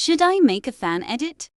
Should I make a fan edit?